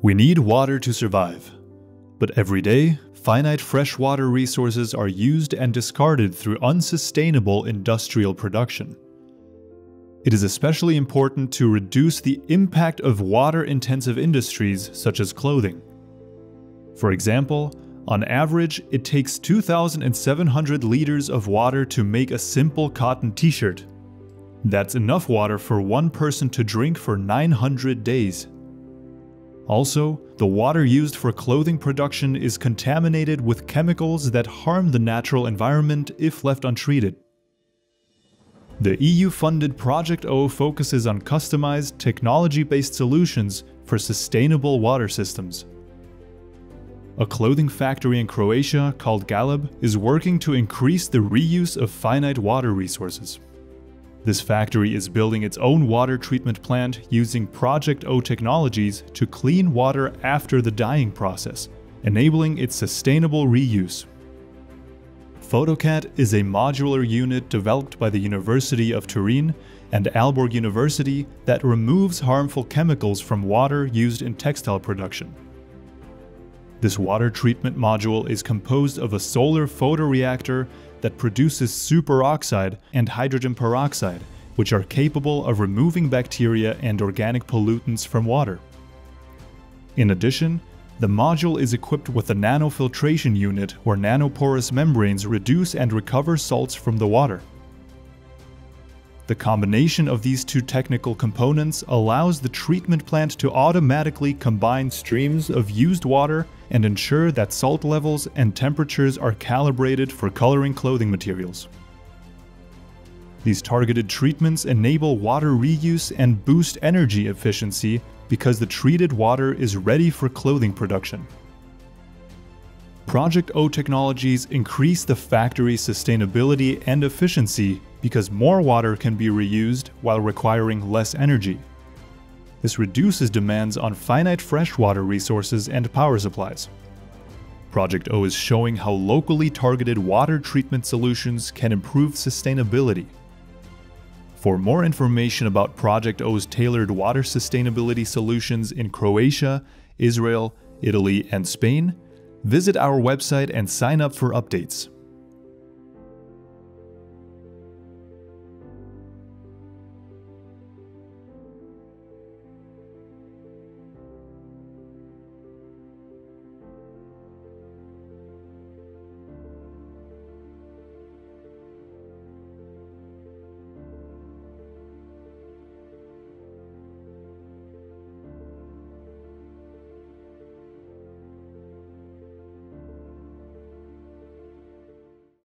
We need water to survive. But every day, finite freshwater resources are used and discarded through unsustainable industrial production. It is especially important to reduce the impact of water intensive industries such as clothing. For example, on average, it takes 2,700 liters of water to make a simple cotton t shirt. That's enough water for one person to drink for 900 days. Also, the water used for clothing production is contaminated with chemicals that harm the natural environment if left untreated. The EU-funded Project Ô focuses on customized, technology-based solutions for sustainable water systems. A clothing factory in Croatia called Galeb is working to increase the reuse of finite water resources. This factory is building its own water treatment plant using Project Ô technologies to clean water after the dyeing process, enabling its sustainable reuse. PHOTO.CAT is a modular unit developed by the University of Turin and Aalborg University that removes harmful chemicals from water used in textile production. This water treatment module is composed of a solar photoreactor that produces superoxide and hydrogen peroxide, which are capable of removing bacteria and organic pollutants from water. In addition, the module is equipped with a nanofiltration unit where nanoporous membranes reduce and recover salts from the water. The combination of these two technical components allows the treatment plant to automatically combine streams of used water and ensure that salt levels and temperatures are calibrated for coloring clothing materials. These targeted treatments enable water reuse and boost energy efficiency because the treated water is ready for clothing production. Project Ô technologies increase the factory's sustainability and efficiency because more water can be reused while requiring less energy. This reduces demands on finite freshwater resources and power supplies. Project Ô is showing how locally targeted water treatment solutions can improve sustainability for more information about Project Ô's tailored water sustainability solutions in Croatia, Israel, Italy, and Spain, visit our website and sign up for updates.